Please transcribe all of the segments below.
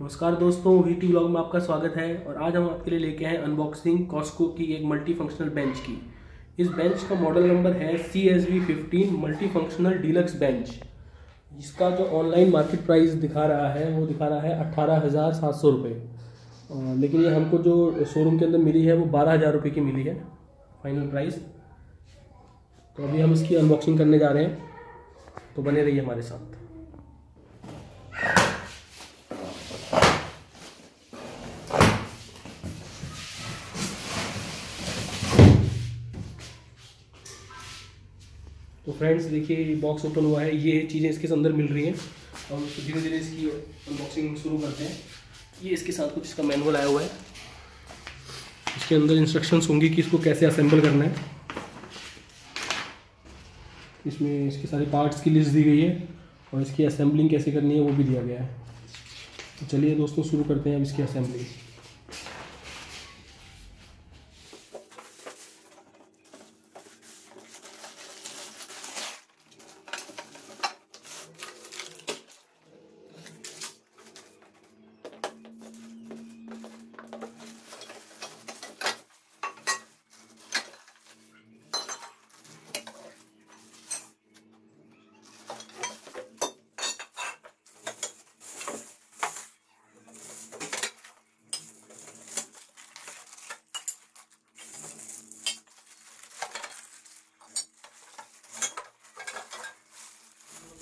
नमस्कार दोस्तों we T blog में आपका स्वागत है और आज हम आपके लिए लेके आए अनबॉक्सिंग कॉस्को की एक मल्टी फंक्शनल बेंच की। इस बेंच का मॉडल नंबर है C S V fifteen multi functional deluxe bench इसका जो ऑनलाइन मार्केट प्राइस दिखा रहा है, वो दिखा रहा है अट्ठारह हज़ार सात सौ रुपये लेकिन ये हमको जो शोरूम के अंदर मिली है, वो बारह हज़ार रुपये की मिली है फाइनल प्राइस तो अभी हम इसकी अनबॉक्सिंग करने जा रहे हैं। तो बने रहिए हमारे साथ। तो फ्रेंड्स देखिए बॉक्स ओपन हुआ है। ये चीज़ें इसके अंदर मिल रही हैं। और धीरे धीरे इसकी अनबॉक्सिंग शुरू करते हैं। ये इसके साथ कुछ इसका मैनुअल आया हुआ है। इसके अंदर इंस्ट्रक्शंस होंगी कि इसको कैसे असेंबल करना है। इसमें इसके सारे पार्ट्स की लिस्ट दी गई है। और इसकी असेंबलिंग कैसे करनी है, वो भी दिया गया है। तो चलिए दोस्तों, शुरू करते हैं अब इसकी असेंबलिंग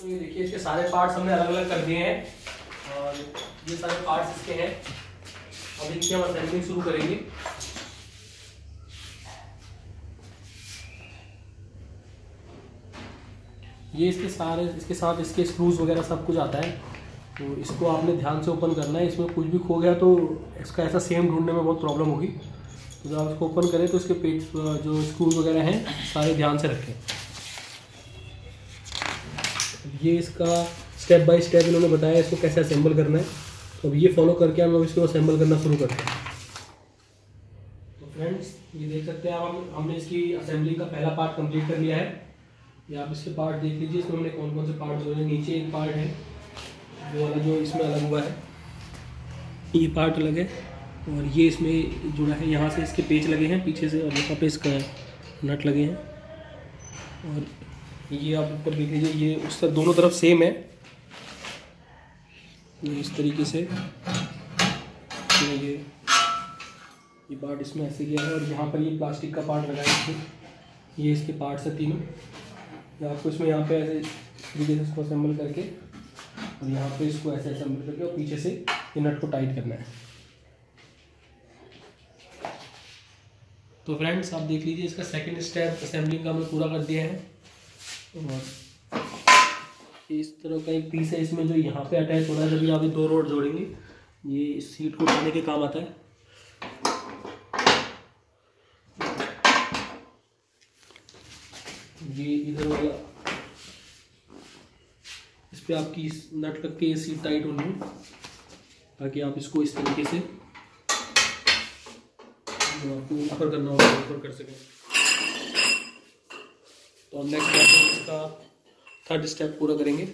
तो ये देखिए, इसके सारे पार्ट्स हमने अलग अलग कर दिए हैं। और ये सारे पार्ट्स इसके हैं। अब इनकी हम असेंबलिंग शुरू करेंगे। ये इसके सारे, इसके साथ इसके स्क्रूज वगैरह सब कुछ आता है। तो इसको आपने ध्यान से ओपन करना है। इसमें कुछ भी खो गया तो इसका ऐसा सेम ढूँढने में बहुत प्रॉब्लम होगी। तो जब आप इसको ओपन करें तो इसके पेज जो स्क्रूज वगैरह हैं, सारे ध्यान से रखें। ये इसका स्टेप बाय स्टेप इन्होंने बताया, इसको कैसे असेंबल करना है। तो अब ये फॉलो करके हम इसको असेंबल करना शुरू करते हैं। तो फ्रेंड्स ये देख सकते हैं हम, हमने इसकी असेंबलिंग का पहला पार्ट कंप्लीट कर लिया है। ये आप इसके पार्ट देख लीजिए, इसमें हमने कौन कौन से पार्ट जोड़े हैं, नीचे एक पार्ट है, वो वाला जो इसमें अलग हुआ है। ये पार्ट अलग है, और ये इसमें जुड़ा है, यहाँ से इसके पेच लगे हैं, पीछे से और यहाँ पे इसका नट लगे हैं। और ये आप ऊपर देख लीजिए, ये उस तरफ़ दोनों तरफ़ सेम है। ये इस तरीके से। ये ये पार्ट इसमें ऐसे गया है और यहाँ पर ये प्लास्टिक का पार्ट लगा है। इसमें ये इसके पार्ट्स है तीनों। आपको इसमें यहाँ पे ऐसे तरीके से इसको असेंबल करके, और यहाँ पे इसको ऐसे असेंबल करके और पीछे से ये नट को टाइट करना है। तो फ्रेंड्स आप देख लीजिए, इसका सेकंड स्टेप असेंबलिंग का हमने पूरा कर दिया है। और इस तरह का एक पीस है इसमें जो यहाँ पे अटैच होना है जब आप ये दो रोड जोड़ेंगे। ये इस सीट को उठाने के काम आता है। ये इधर वाला, इस पर आपकी नट लग के ये सीट टाइट होनी है ताकि आप इसको इस तरीके से आपको ऊपर करना होगा, ऊपर कर सकें। तो हम नेक्स्ट स्टेप इसका थर्ड स्टेप पूरा करेंगे।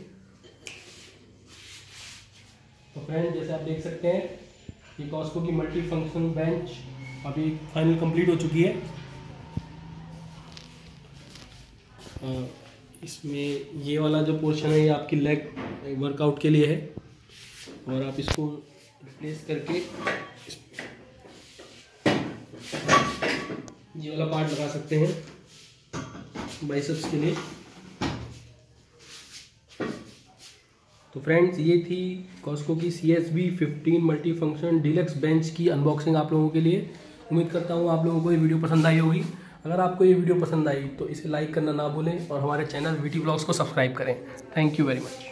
तो फ्रेंड जैसे आप देख सकते हैं कि कॉस्को की मल्टी फ़ंक्शन बेंच अभी फाइनल कंप्लीट हो चुकी है। इसमें ये वाला जो पोर्शन है, ये आपकी लेग वर्कआउट के लिए है। और आप इसको रिप्लेस करके ये वाला पार्ट लगा सकते हैं। बाइसेप्स के लिए। तो फ्रेंड्स ये थी कॉस्को की C S B fifteen multi function deluxe bench की अनबॉक्सिंग आप लोगों के लिए। उम्मीद करता हूँ आप लोगों को ये वीडियो पसंद आई होगी। अगर आपको ये वीडियो पसंद आई तो इसे लाइक करना ना भूलें और हमारे चैनल वी टी ब्लॉग्स को सब्सक्राइब करें। Thank you very much